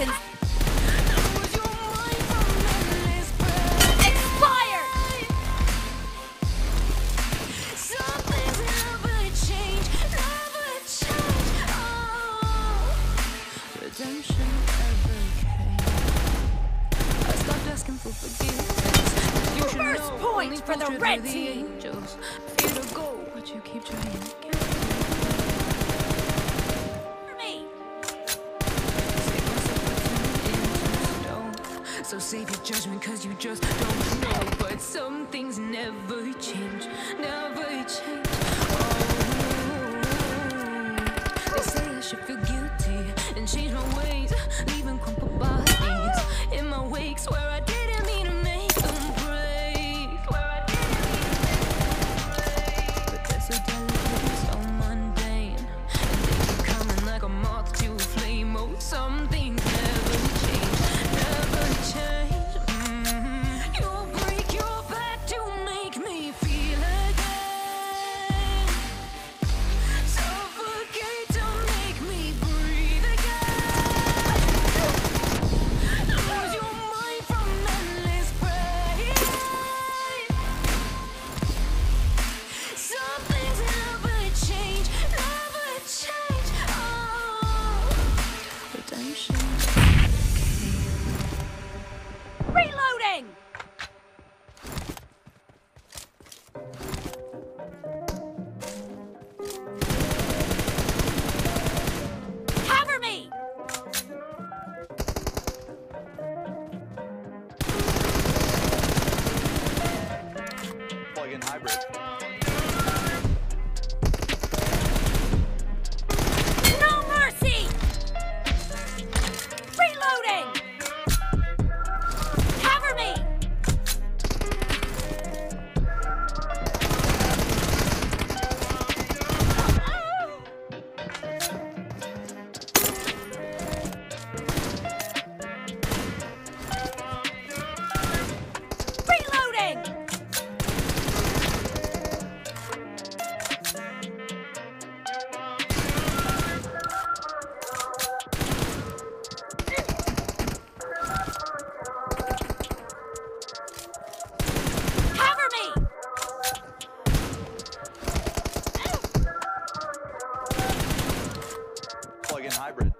should First point for the red team. Angels. Fear to go, but you keep trying save your judgment cause you just don't know. But some things never change, never change hybrid.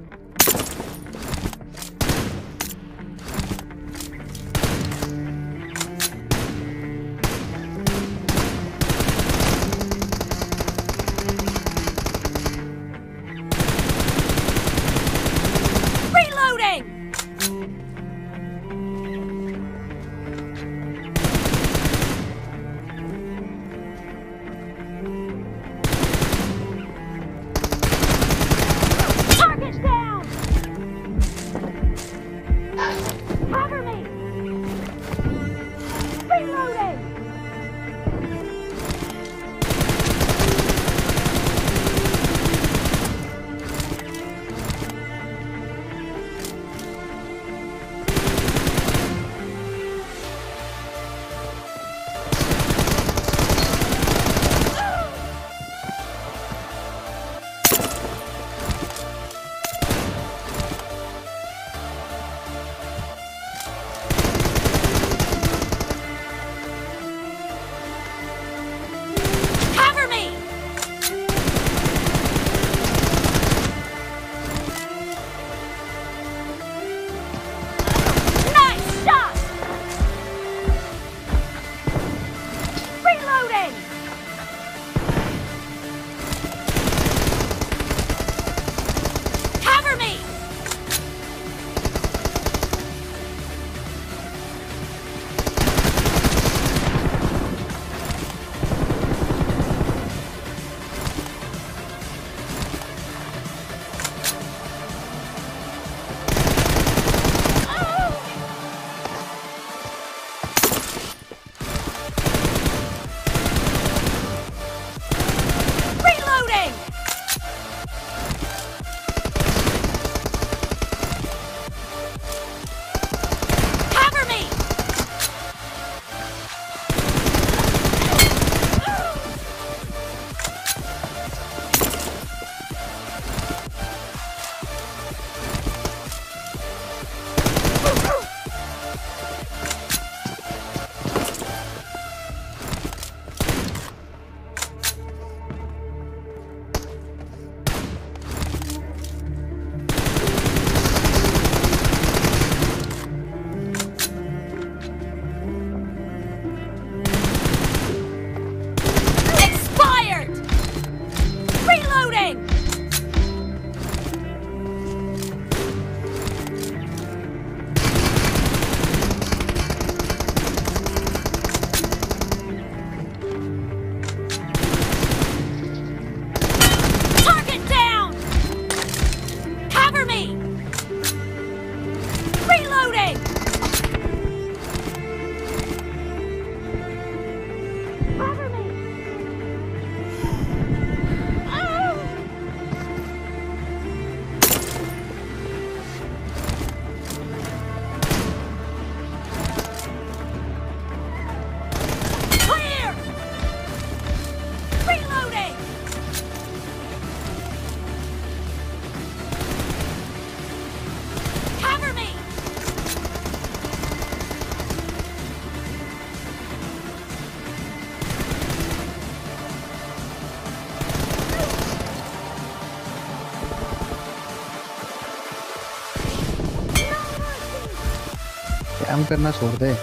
काम करना छोड़ दे।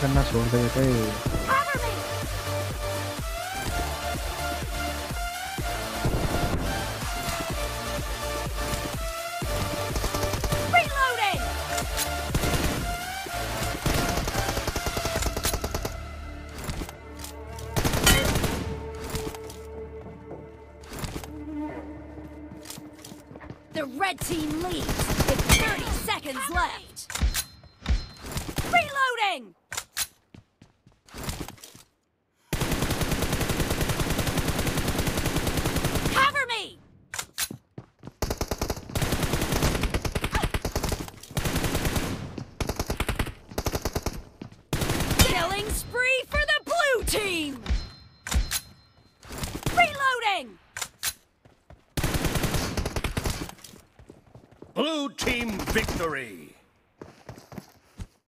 करना छोड़ दे The red team leads with 30 seconds left.